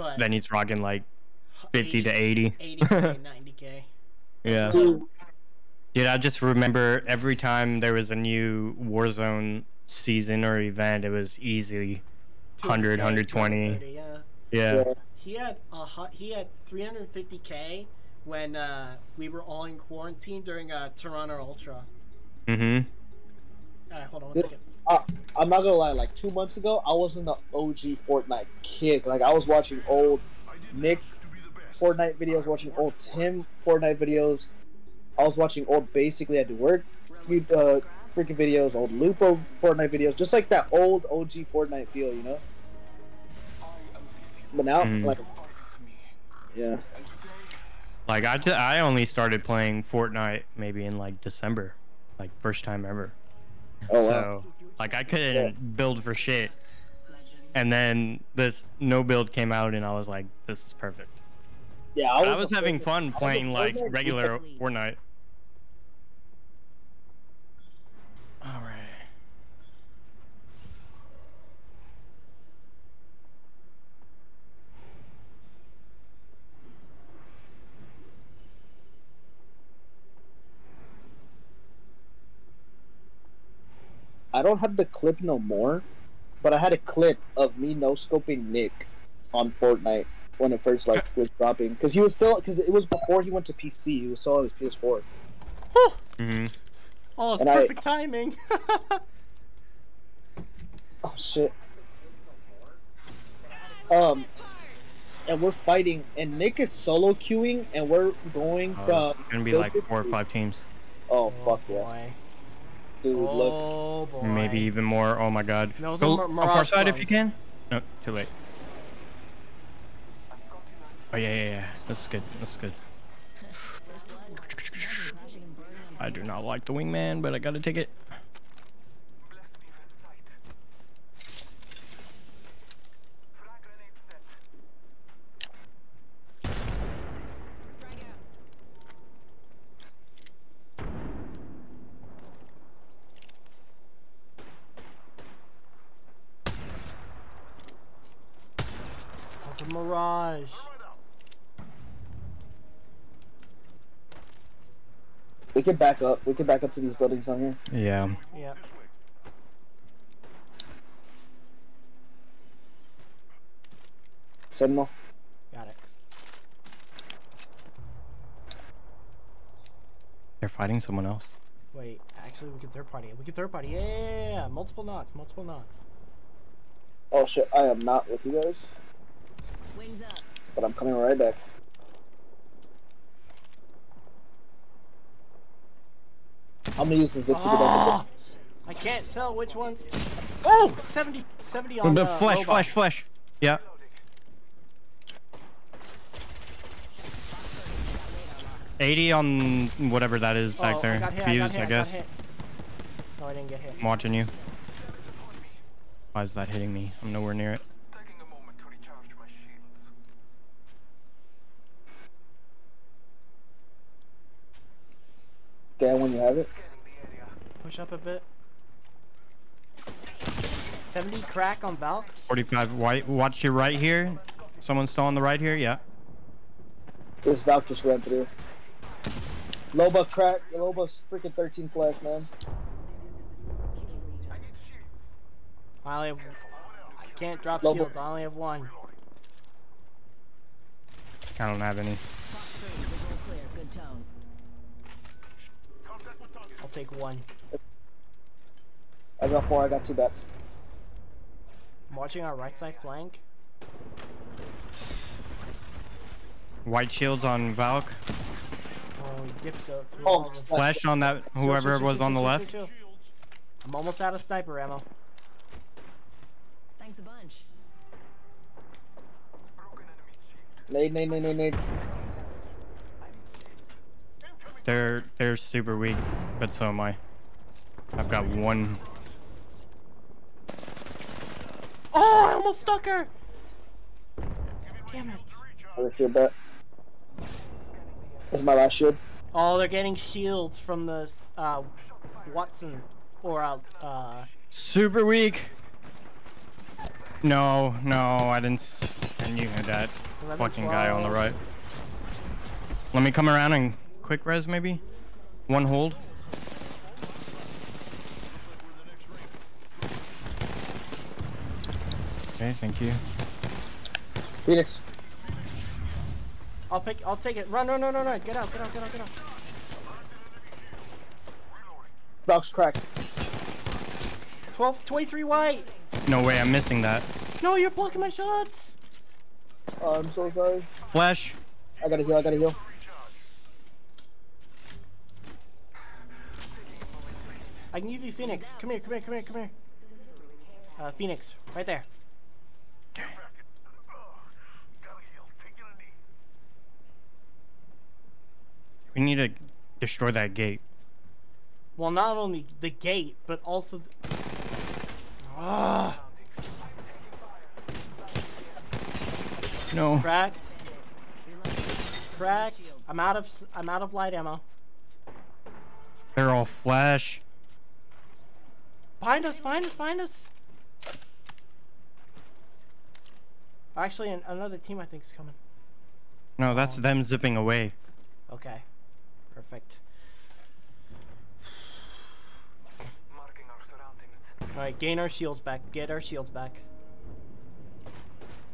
But Then he's rocking like 50 to 80. 80k, 90k. Yeah. Dude, Dude, I just remember every time there was a new Warzone season or event, it was easily 100, 120. 230, Yeah. Yeah. yeah. He had a he had 350k when uh, we were all in quarantine during uh, Toronto Ultra. Mm-hmm. Alright, hold on one Yeah. second. Uh, I'm not gonna lie. Like two months ago, I was in the OG Fortnite kick. Like I was watching old Nick Fortnite videos, watching old Tim Fortnite videos. I was watching old basically I do work, uh, freaking videos, old Lupo Fortnite videos, just like that old OG Fortnite feel, you know. But now, Mm. like, yeah, Like I, I only started playing Fortnite maybe in like December, like first time ever. oh wow. So like I couldn't build for shit, and then this no build came out, and I was like, this is perfect. yeah, I was having fun I was playing a- like was a- regular Fortnite. All right. I don't have the clip no more, but I had a clip of me no scoping Nick on Fortnite when it first like was dropping because he was still because it was before he went to PC. He was still on his PS4. Mm-hmm. Oh, it's And I- perfect timing. Oh shit. Um, and we're fighting, and Nick is solo queuing, and we're going Oh, from. it's gonna be like four or five teams, Oh fuck yeah, boy. dude! Look, Oh boy. maybe even more. Oh my god. No, it's Go a off Mir- our side if you can. No, too late. Oh yeah, yeah, yeah. That's good. That's good. I do not like the wingman, but I gotta take it. It's a mirage. We can back up. We can back up to these buildings on here. Yeah. Yeah. Sentinel. Got it. They're fighting someone else. Wait, actually, we can third party. We can third party. Yeah, yeah, yeah, yeah. Multiple knocks. Multiple knocks. Oh shit! I am not with you guys, Wings up. but I'm coming right back. I'm gonna use the zip to get Oh, I can't tell which ones. Oh, 70, 70 on the the flesh, robot. flesh, flesh. Yeah. Eighty on whatever that is back Oh, there. I hit, Fuse, I, hit, I I guess. got hit. No, I didn't get hit. I'm watching you. Why is that hitting me? I'm nowhere near it. Taking a moment to recharge my shields. Okay, when you have it. Push up a bit. 70 crack on Valk. 45 white. Watch your right here. Someone's still on the right here. Yeah. This Valk just ran through. Loba crack. Loba's freaking 13 flash, man. I need shields. I only have. I can't drop Loba. shields. I only have one. I don't have any. I'll take one. I got four. I got two bats. I'm watching our right side flank. White shields on Valk. Oh, he dipped out through Oh, all of. Flash on that whoever Chill, chill, was chill, on the chill, left. chill, chill. I'm almost out of sniper ammo. Thanks a bunch. Broken enemy's shield. Nade, nade, nade, nade, nade. They're they're super weak, but so am I. I've got one. Oh, I almost stuck her. Damn it. Other shield bat. This is my last shield. Oh, they're getting shields from the uh, Wattson or uh, uh Super weak. No, no, I didn't. s- And you had that 11, fucking guy on the right. Let me come around and quick res maybe. One hold. Okay, thank you. Phoenix. I'll pick. I'll take it. Run, run, run, run, run. Get out, get out, get out, get out. Box cracked. 12, 23 white. No way, I'm missing that. No, you're blocking my shots. Oh, I'm so sorry. Flash. I gotta heal. I gotta heal. I can give you Phoenix. Come here, come here, come here, come here. Uh, Phoenix, right there. Gotta heal. Taking a knee. We need to destroy that gate. Well, not only the gate, but also. The... Ah, No. cracked. Cracked. I'm out of. I'm out of light ammo. They're all flash. Find us! Find us! Find us! Actually, an, another team I think is coming. No, that's them zipping away. Okay, perfect. Marking our surroundings. All right, gain our shields back. Get our shields back.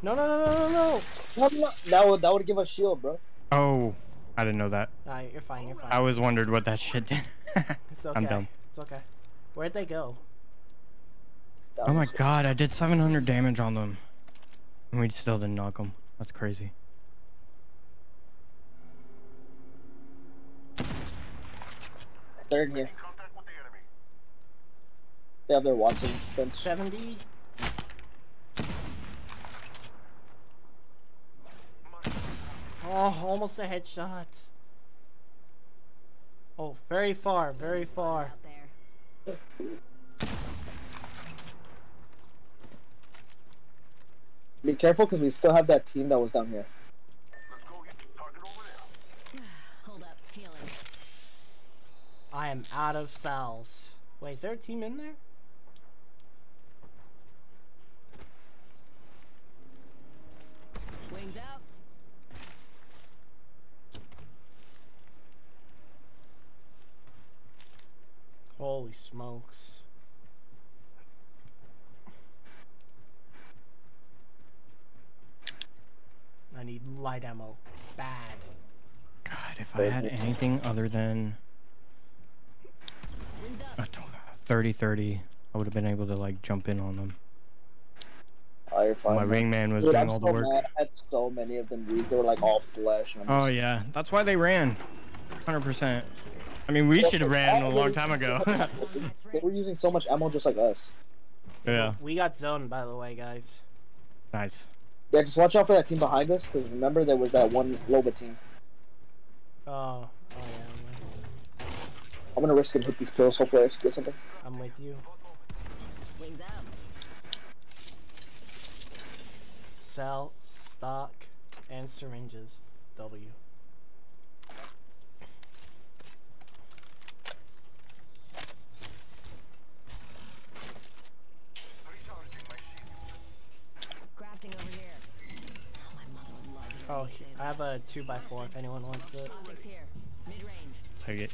No, no, no, no, no, no! No, no, no. That would that would give us shield, bro. Oh, I didn't know that. Nah, you're fine. You're fine. I always wondered what that shit did. It's okay. I'm dumb. It's okay. Where'd they go? That Oh my god, I did 700 damage on them. And we still didn't knock them. That's crazy. They're here. Contact with the enemy. They have their Wattson fence. 70. Oh, almost a headshot. Oh, very far, very far. Out there. Be careful because we still have that team that was down here. Let's go hit target over there. Hold up. Healing. I am out of cells. Wait, is there a team in there? Wings out. Holy smokes. I need light ammo. Bad. God, if I had anything other than Wings a 30 30, I would have been able to like jump in on them. Oh, you're fine. My man. wingman was Dude, doing I'm all the work. mad. I had so many of them. Dude. They were like all flesh. I'm Oh yeah, that's why they ran. 100%. I mean, we should have ran a long time ago. They were using so much ammo just like us. yeah. We got zoned, by the way, guys. Nice. Yeah, just watch out for that team behind us because remember there was that one Loba team. Oh, oh yeah, I'm gonna risk and hit these pills. Hopefully I get something. I'm, I'm with you. Wings out. Sell, stock, and syringes. W. Recharging my shields. Crafting over here. Oh, my mother would love you. Oh, he- I have a 2x4 if anyone wants it. Optics. Mid range. Take it.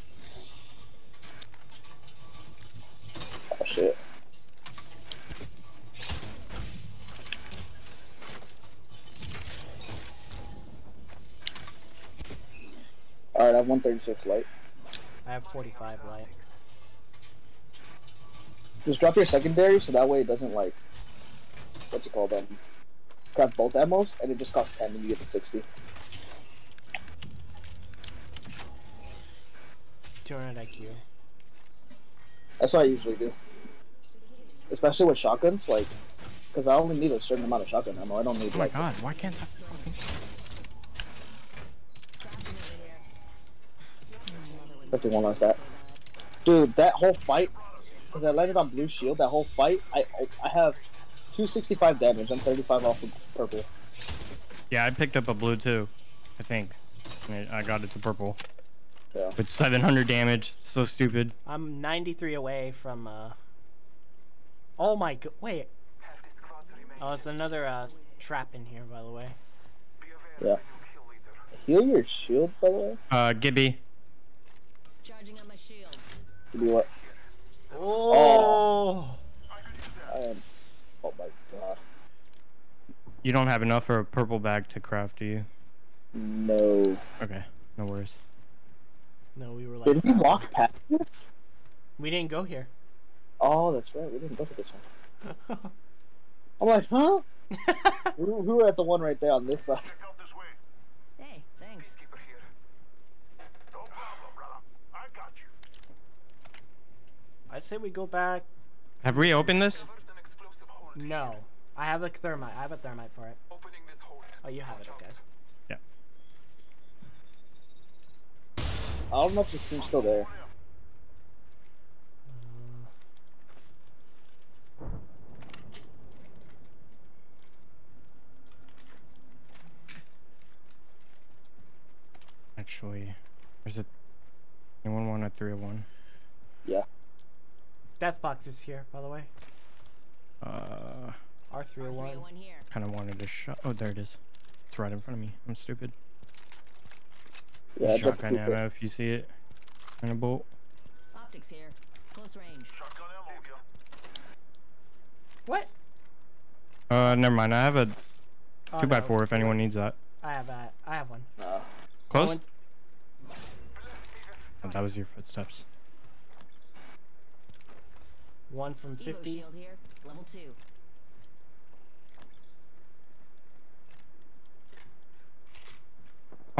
Oh shit. Alright, I have 136 light. I have 45 light. Just drop your secondary so that way it doesn't like what's it called um, then? Craft both ammos and it just costs 10 and you get the 60. 200 IQ. That's what I usually do. Especially with shotguns, like, because I only need a certain amount of shotgun ammo. I don't need Oh my like. god, why can't I fucking. Crafting over here. My mother would 51 last that. Dude, that whole fight, because I landed on blue shield. That whole fight, I I have 265 damage. I'm 35 off of purple. Yeah, I picked up a blue too. I think. And I got it to purple. Yeah. With 700 damage. So stupid. I'm 93 away from, uh... Oh my god, wait. Half the squads remain. Oh, it's another, uh, trap in here, by the way. Yeah. of the new kill leader. Heal your shield, by the way. Uh, Gibby. Charging on my shields. To do what? Oh. I am. Oh my god. You don't have enough for a purple bag to craft, do you? No. Okay, no worries. No, we were like. Did we walk past this? We didn't go here. Oh, that's right. We didn't go to this one. I'm like, huh? we, were, we were at the one right there on this side. Check out this way. Hey, thanks. No problem, brother. I got you. I say we go back. Have we opened this? Discovered an explosive hold here. No, I have a thermite. I have a thermite for it. Opening this hold. Oh, you have it. Watch Okay. I don't know if this team's still there. Actually, there's a. Anyone want a 301? Death box is here, by the way. Uh, R301. 301 here. kind of wanted to shot. Oh, there it is. It's right in front of me. I'm stupid. Yeah, it's Shotgun ammo if you see it. And a bolt. Optics here. Close range. Shotgun ammo here. What? Uh, never mind. I have a Oh, two by no. four if anyone needs that. I have that. I have one. Uh, Close. One's- Oh, that was your footsteps. One from Evo 50. shield here. Level 2.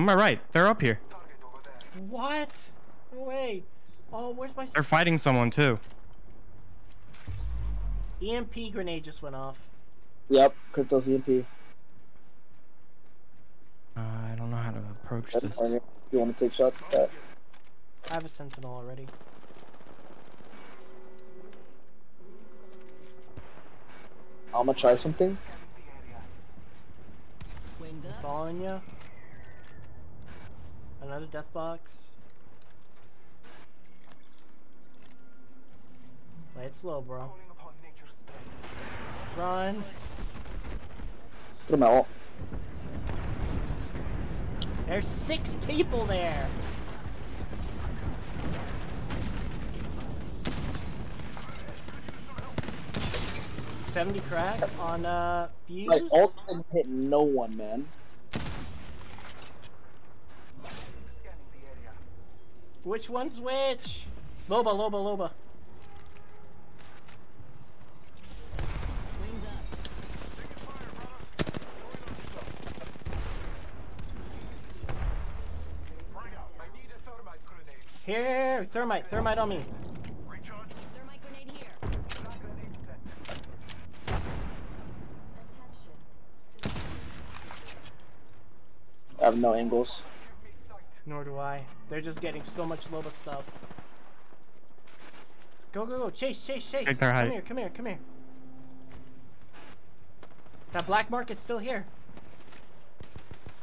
On my right. They're up here. Target over there. What? No way. Oh, where's my s- They're fighting someone too. EMP grenade just went off. yep, Crypto's EMP. Uh, I don't know how to approach That's this. fine. You want to take shots at that? I have a sentinel already. I'm gonna try something. Wings up. Following you. Another death box. Play it slow, bro. Calling upon nature's strength. Run. Throw my ult. There's six people there. Seventy crack on uh fuse. Like and hit no one, man. Which one's which? Loba, Loba, Loba. Wings up. Bring out. I need a thermite grenade. Here, thermite, thermite on me. Recharge. Thermite grenade here. Frag grenade set. I have no angles. Give me sight. Nor do I. They're just getting so much Loba stuff. Go, go, go. Chase, chase, chase. Take their come height. here, come here, come here. That black market's still here.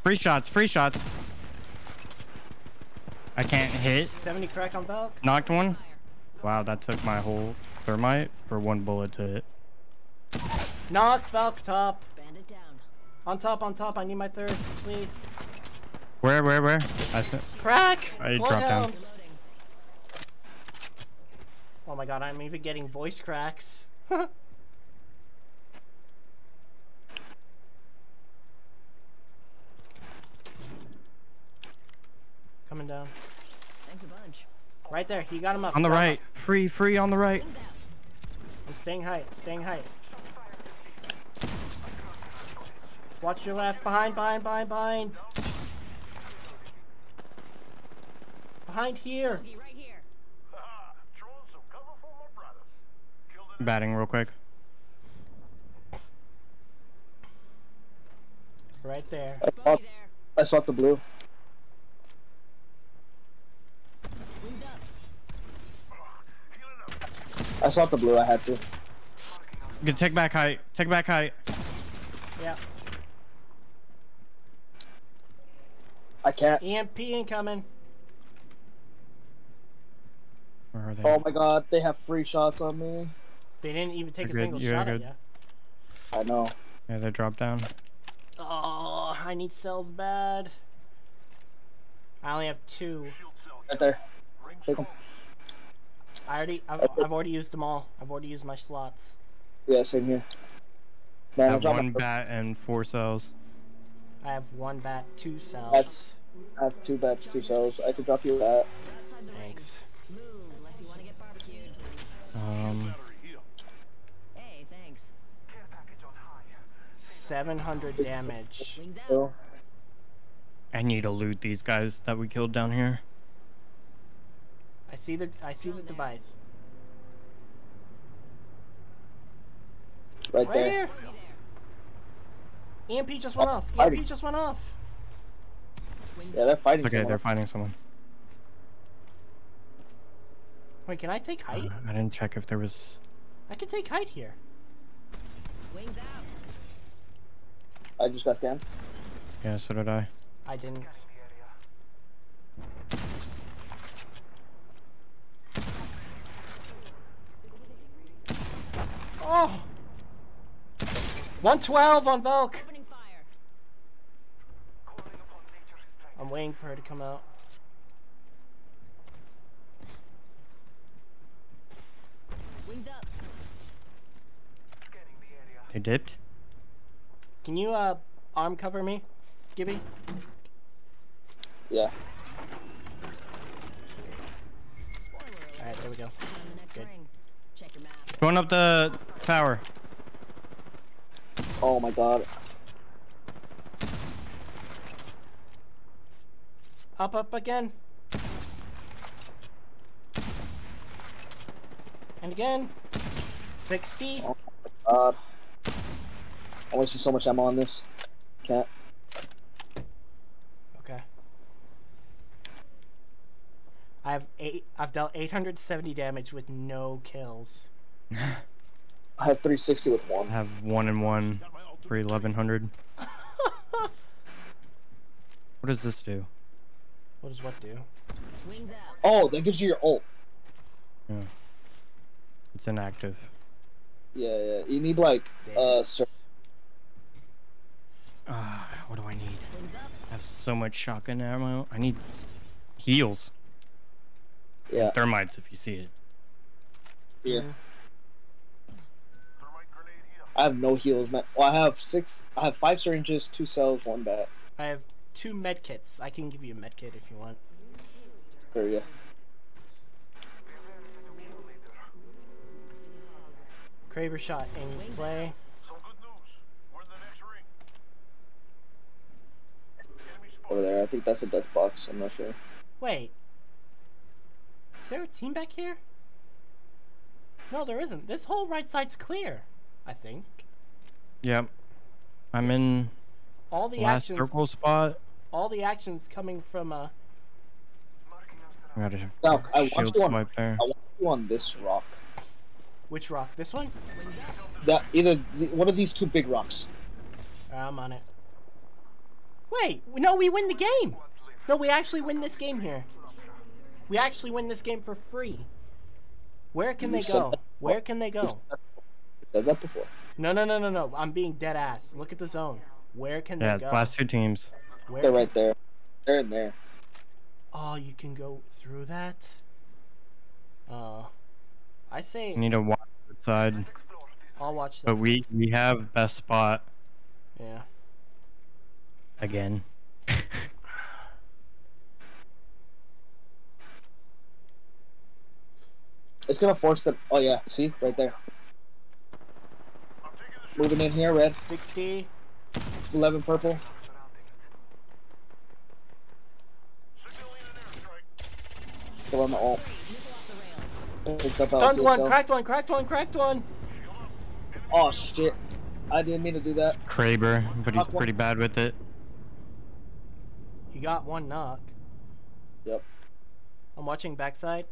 Free shots. Free shots. I can't hit. 70 crack on Valk. Knocked one. Wow, that took my whole thermite for one bullet to hit. Knock Valk top. Bandit down. On top, on top. I need my third, please. Where, where, where? I said. Crack! I dropped down. Oh my god, I'm even getting voice cracks. Coming down. Thanks a bunch. Right there, he got him up. On the got him right. Free, free on the right. Wings out. up. I'm staying height, staying height. Watch your left, behind, behind, behind, behind. Behind here. Bogey right here. Haha. Throwing some cover for my brothers. Killed an Batting real quick. Right there. I saw, I saw the blue. Wings up. healing up. I saw the blue. I had to. You can take back height. Take back height. Yeah. I can't. EMP incoming. Where are they? Oh my god, they have free shots on me. They didn't even take You're a good, single you're shot good. at you. I know. Yeah, they dropped down. Oh, I need cells bad. I only have two. Right there. Rings Take 'em. close. I already, I've, I've already used them all. I've already used my slots. Yeah, same here. I Man, I'm have one bat and four cells. I have one bat, two cells. That's- I have two bats, two cells. I could drop you that. Outside the ring. Thanks. Move, unless you want to get barbecued. Um, Hey, thanks. Care package on high. 700 damage. Wings out. So, I need to loot these guys that we killed down here. I see the, I see the device. right Right there. here. EMP just went off. fighting. EMP just went off. Yeah, they're fighting. Okay, someone. they're fighting someone. Wait, can I take Uh, height? I didn't check if there was. I can take height here. Wings out. I just got scanned. Yeah, so did I. I didn't. Oh! 112 on Valk! Opening fire. Calling upon nature's strength. I'm waiting for her to come out. Wings up. Scanning the area. They dipped. Can you, uh, arm cover me, Gibby? Yeah. Spoiler. Alright, there we go. On the next Good. ring. Check your map. Going up the tower. Oh my god. Up, up again. And again. 60. Oh my god. I wasted so much ammo on this. Can't. Okay. I've eight. I've dealt 870 damage with no kills. I have 360 with one. I have one and one for 1100. What does this do? What does what do? Wings out. Oh, that gives you your ult. Yeah. It's inactive. Yeah, yeah. You need like uh, sir- Ah, what do I need? I have so much shotgun ammo. I need s- heals. yeah. Thermites, if you see it. Here. Thermite grenade here. I have no heals, man. Well, I have six. I have five syringes, two cells, one bat. I have two med kits. I can give you a med kit if you want. Sure, yeah. Kraber shot in play. Some good news. We're in the next ring. Enemy Over there. I think that's a death box. I'm not sure. Wait. Is there a team back here? No, there isn't. This whole right side's clear. I think. Yep. I'm in All the last actions. circle spot. All the actions coming from uh. I got a Doc, I want shield you on. swipe there. I want you on this rock. Which rock? This one? Wings. That either the, one of these two big rocks. I'm on it. Wait, no, we win the game. No, we actually win this game here. We actually win this game for free. Where can they You said go? Where can they go? Said that before. No, no, no, no, no. I'm being dead ass. Look at the zone. Where can Yeah, they go? Yeah, last two teams. Where They're can- right there. They're in there. Oh, you can go through that. Uh, I say You need to watch the side. I'll watch that. But we we have best spot Yeah. Again. It's gonna force them. Oh yeah, see right there. The. Moving in here, red, 60. 11 purple. Surroundings. Signaling an airstrike. Still on the ult. Missile off the rails. Picks up Stunned one, cracked one, cracked one, cracked one. Shield up. Enemy Oh shit! I didn't mean to do that. Kraber, but he's pretty bad with it. You got one knock. Yep. I'm watching backside.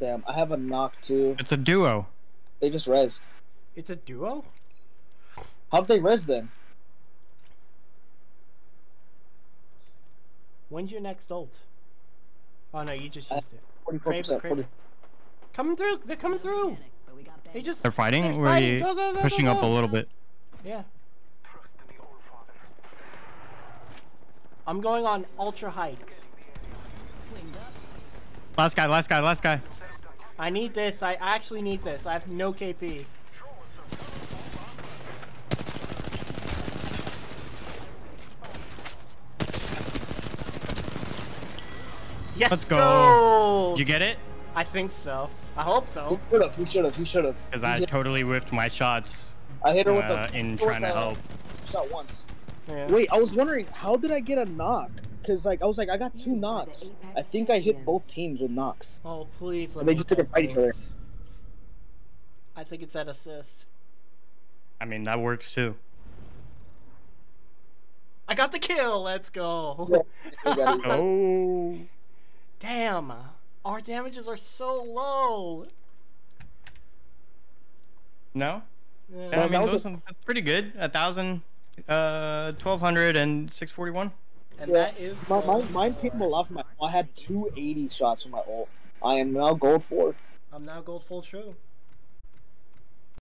Damn, I have a knock too. It's a duo. They just rezzed. It's a duo? How'd they res then? When's your next ult? Oh no, you just I- used it. 44%. Kraber, 40, Coming through. They're coming through. Panic, but we got They banged. just. They're fighting. They're We're fighting. Go, go, go, pushing go, up a little bit. Yeah. Trust in the All Father. I'm going on ultra height. Wings up. Last guy. Last guy. Last guy. I need this. I actually need this. I have no KP. Yes, Let's go. go. Did you get it? I think so. I hope so. He so. should have. He should have. He should have. Because I totally whiffed my shots I hit her with uh, the in trying to help. Shot once. Yeah. Wait, I was wondering how did I get a knock? Cause like I was like I got two knocks. I think I hit both teams with knocks. Oh please. Let They me just get didn't fight each other. I think it's that assist. I mean, that works too. I got the kill. Let's go. They got it. Oh. Damn. Our damages are so low. No? Yeah. Yeah, I mean, that was those a- are- that's pretty good. A thousand, uh, twelve hundred and six forty-one. And Yeah, that is my, my, gold. mine came a lot from my. I had 280 shots from my ult. I am now gold four. I'm now gold full true.